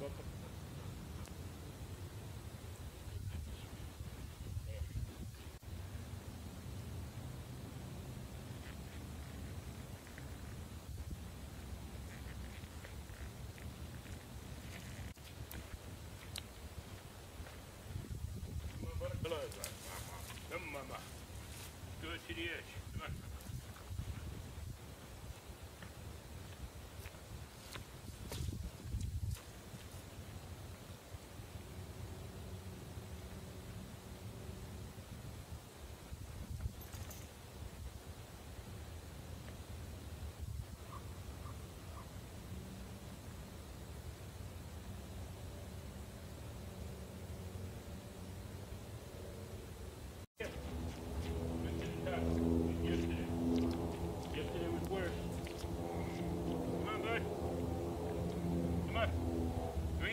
welcome. Come on, buddy. Hello, mama. Come, mama. Good to the edge.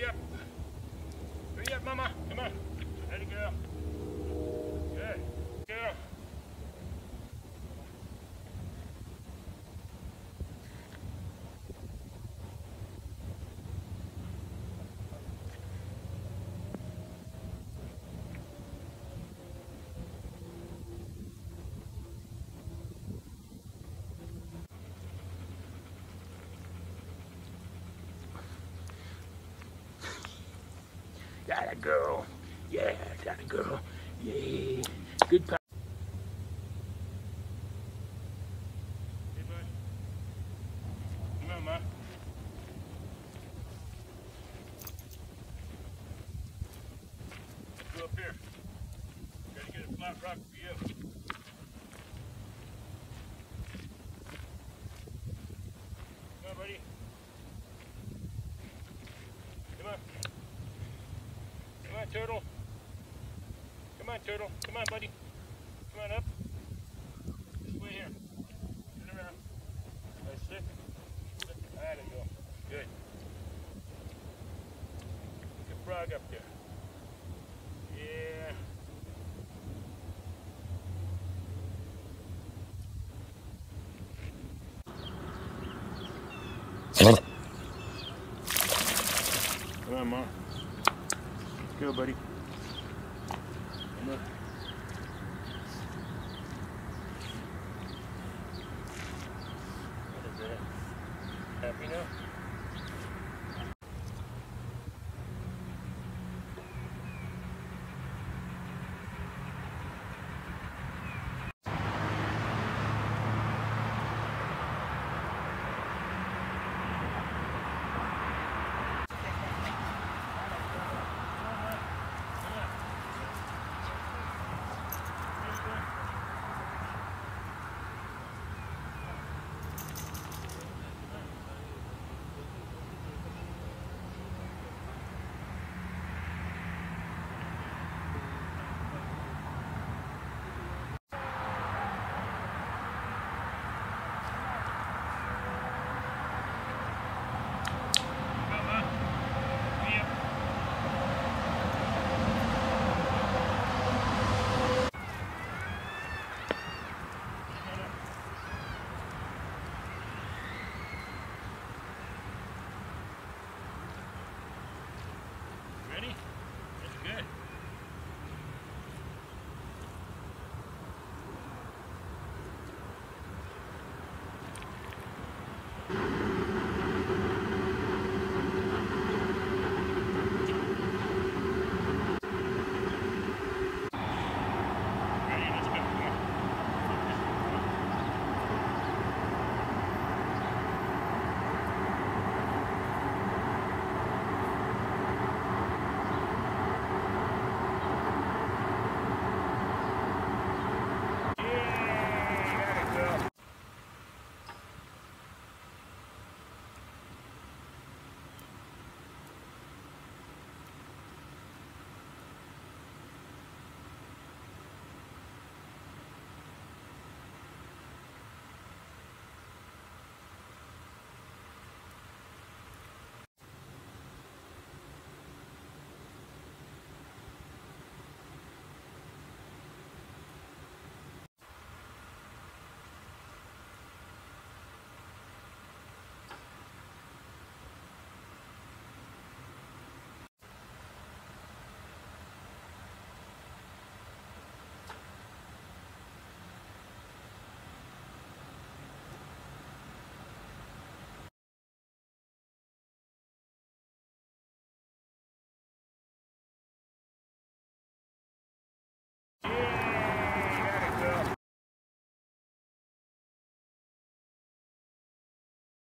Hurry up. Hurry up, mama. Come on. Ready, girl. That a girl. Yeah, that a girl. Yeah. Good pa- Hey, bud. Come on, ma. Let's go up here. Gotta get a flat rock for you. Come on, buddy. Come on. Come on, turtle. Come on, turtle. Come on, buddy. Come on up. This way here. Turn around. Nice stick. There you go. Good. Good frog up there. Yeah. Come on, Mom. Go, buddy. What is that? Happy now?